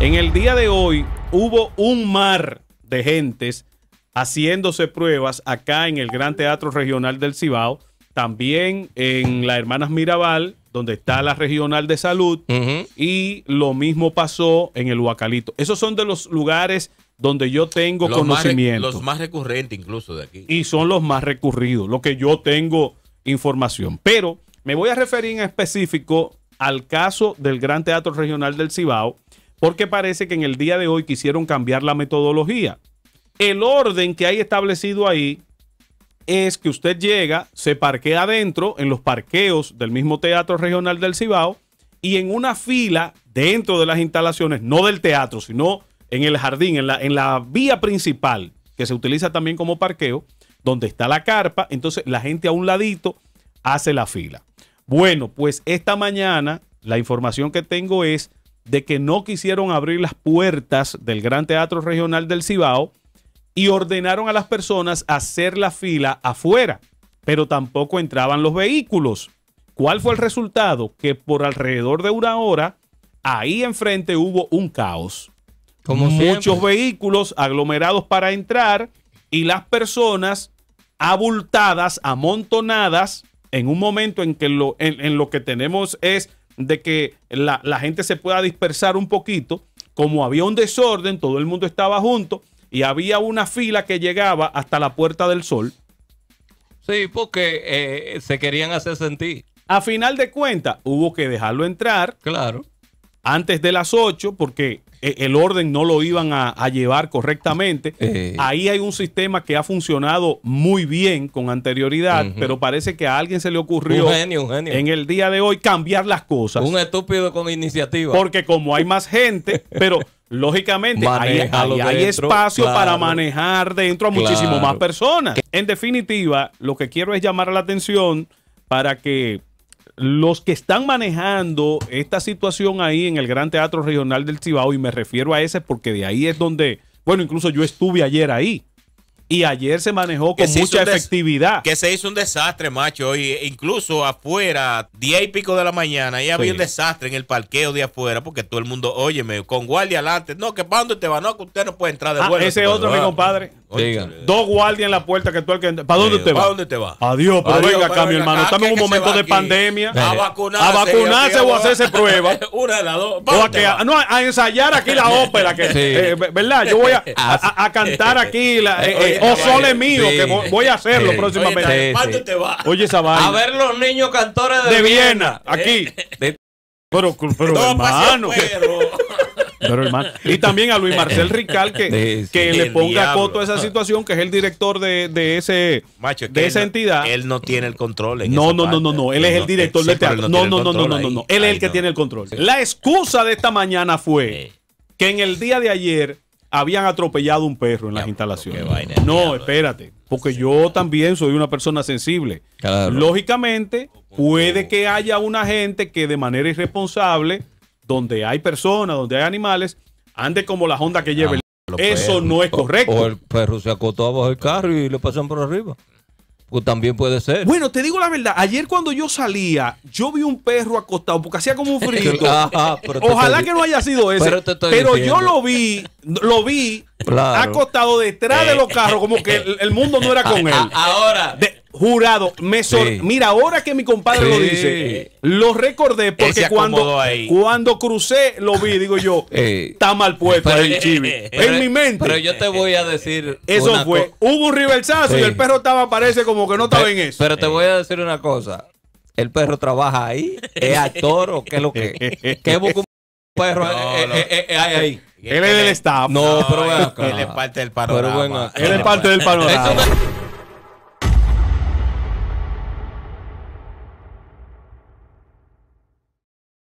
En el día de hoy hubo un mar de gentes haciéndose pruebas acá en el Gran Teatro Regional del Cibao, también en la Hermanas Mirabal, donde está la Regional de Salud, y lo mismo pasó en el Huacalito. Esos son de los lugares donde yo tengo Los más, re- conocimiento los más recurrentes incluso de aquí. y son los más recurridos, lo que yo tengo información. Pero me voy a referir en específico al caso del Gran Teatro Regional del Cibao, porque parece que en el día de hoy quisieron cambiar la metodología. El orden que hay establecido ahí es que usted llega, se parquea adentro en los parqueos del mismo Teatro Regional del Cibao y en una fila dentro de las instalaciones, no del teatro, sino en el jardín, en la, en la vía principal, que se utiliza también como parqueo, donde está la carpa, entonces la gente a un ladito hace la fila. Bueno, pues esta mañana la información que tengo es de que no quisieron abrir las puertas del Gran Teatro Regional del Cibao y ordenaron a las personas hacer la fila afuera, pero tampoco entraban los vehículos. ¿Cuál fue el resultado? Que por alrededor de una hora, ahí enfrente hubo un caos. Como Muchos siempre. vehículos aglomerados para entrar y las personas abultadas, amontonadas, en un momento en que lo, en, en lo que tenemos es de que la, la gente se pueda dispersar un poquito. Como había un desorden, todo el mundo estaba junto y había una fila que llegaba hasta la Puerta del Sol. Sí, porque eh, se querían hacer sentir. A final de cuentas, hubo que dejarlo entrar Claro. Antes de las 8 porque eh, el orden no lo iban a, a llevar correctamente. Eh. Ahí hay un sistema que ha funcionado muy bien con anterioridad, pero parece que a alguien se le ocurrió Un genio, un genio. en el día de hoy cambiar las cosas. Un estúpido con iniciativa. Porque como hay más gente, pero lógicamente hay dentro, espacio claro. para manejar dentro a muchísimo más personas. En definitiva, lo que quiero es llamar la atención para que los que están manejando esta situación ahí en el Gran Teatro Regional del Cibao, y me refiero a ese porque de ahí es donde, bueno, incluso yo estuve ayer ahí. Y ayer se manejó con se mucha efectividad. Que se hizo un desastre, macho. Y incluso afuera, diez y pico de la mañana, ahí había Sí. un desastre en el parqueo de afuera, porque todo el mundo, óyeme, con guardia adelante. No, que para dónde te va, no, que usted no puede entrar de Ah, vuelta. ese otro, mi ah, compadre. Diga. Dos guardias en la puerta que tú el que... ¿Para dónde Eh, te ¿pa' va? dónde te va? Adiós, pero Adiós, venga acá, mi hermano. acá, Estamos en un ¿quién que se momento de aquí? pandemia. A vacunarse. A vacunarse o a hacerse prueba. Una de las dos. ¿Pa' O a, que, no, a ensayar aquí la ópera, que, Sí. eh, ¿verdad? Yo voy a, a- a cantar aquí la, eh, Oye, eh, caballo, Sole mío, sí. que voy, a hacerlo Sí. próximamente. Oye, Sí, ¿pa' sí. dónde te va? Oye, esa A vaina. ver los niños cantores de, de Viena, aquí. De- Pero, pero No, hermano, pero hermano. Y también a Luis Marcel Rical, que, Sí, sí. que le ponga diablo. coto a esa situación, que es el director de, de ese Macho, de esa entidad. Él no tiene el control. En No, esa no, no, parte. no, no. Él es el director sí, del teatro. No, no, no, no, no, no. Él es el que no. tiene el control. La excusa de esta mañana fue Sí. que en el día de ayer habían atropellado un perro en las Ya, instalaciones. qué vaina, No, espérate, porque yo también soy una persona sensible. Claro. Lógicamente, puede que haya una gente que de manera irresponsable, donde hay personas, donde hay animales, ande como la Honda que lleva el... Eso no es correcto. O el perro se acostó abajo del carro y le pasan por arriba. Pues también puede ser. Bueno, te digo la verdad, ayer cuando yo salía, yo vi un perro acostado porque hacía como un frío. Ajá, Ojalá estoy- que no haya sido ese. Pero yo lo vi, lo vi Claro. acostado detrás de los carros, como que el, el mundo no era con él. A- ahora. De- jurado, me sor- Sí. mira, ahora que mi compadre Sí. lo dice, lo recordé porque cuando, ahí. cuando crucé lo vi, digo yo, Eh, está mal puesto pero- ahí el pero- en mi mente. Pero yo te voy a decir. eso una fue. Hubo un reversazo y el perro estaba, parece como que no estaba en eso. Pero te voy a decir una cosa. El perro trabaja ahí, es actor o qué es lo que. ¿Qué busca un perro No, eh, no. eh, eh, eh, ahí? Él es del staff. No, pero acá. Él es parte del Pero panorama. acá. Él es parte del panorama.